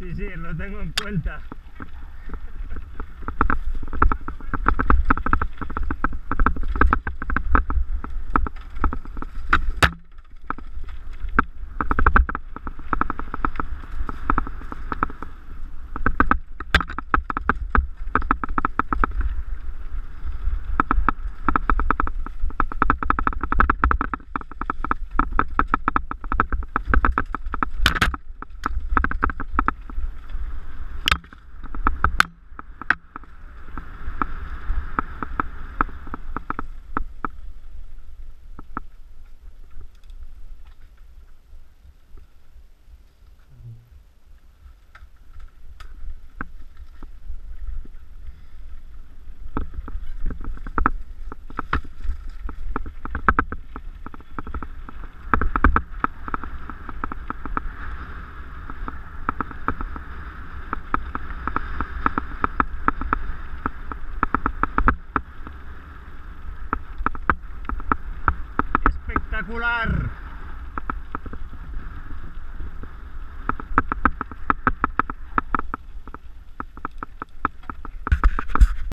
Sí, sí, lo tengo en cuenta. Espectacular.